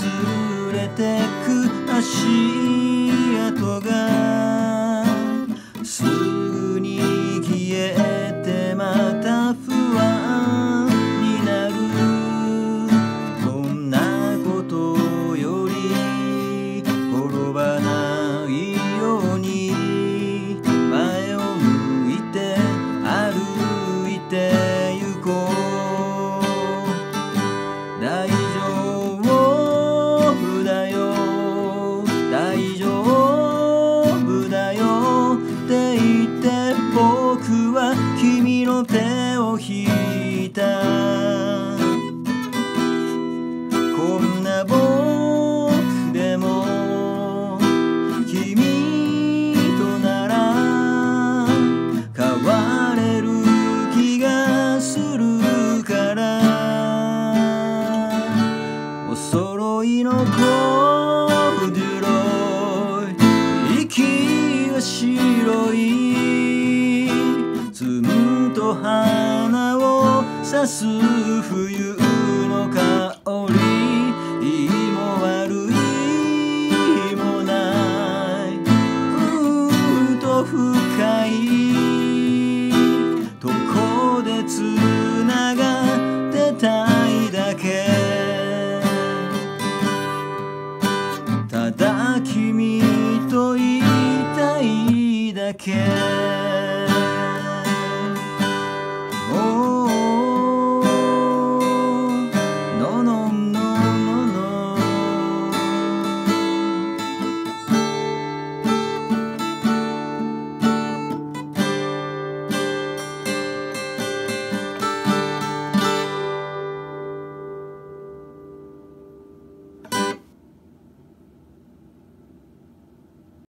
連れてく足跡がすぐに消えてまた不安になるどんなことより転ばない。ように前を向いて歩いて行こうを引いたこんな僕でも君となら変われる気がするから。お揃いのコーデュロイ息は白いツンと花刺す冬の香り。いいも悪いもない。ふと深いとこでつながってたいだけ。ただ君といたいだけ。